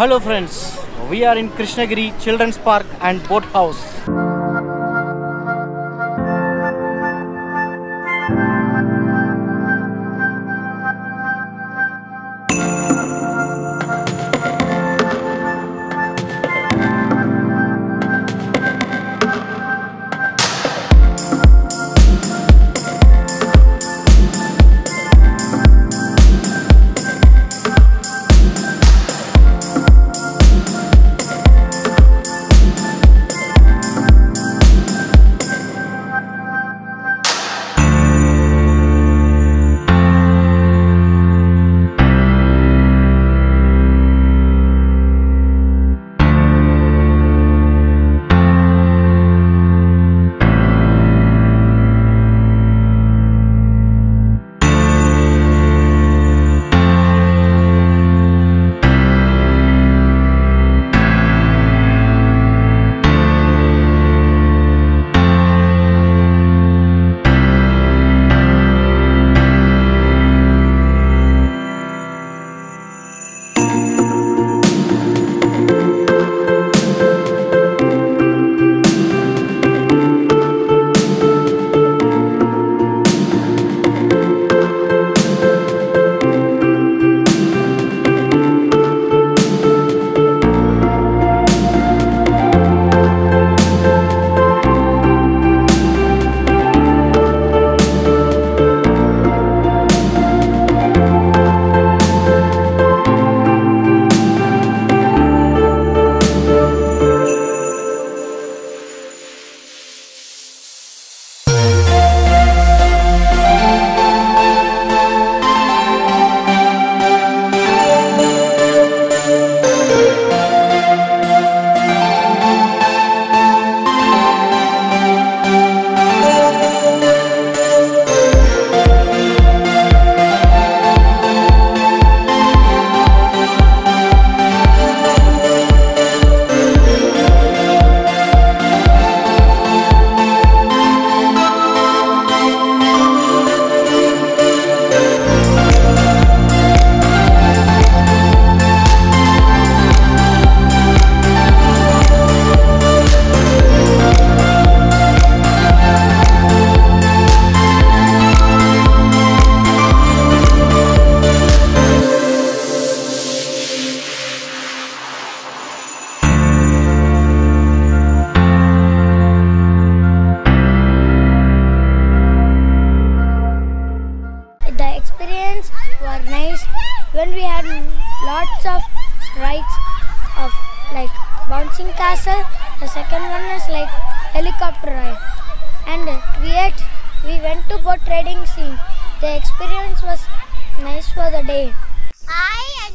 Hello friends, we are in Krishnagiri Children's Park and Boat House. Lots of rides of like bouncing castle. The second one is like helicopter ride, and we ate. We went to boat riding scene. The experience was nice for the day. I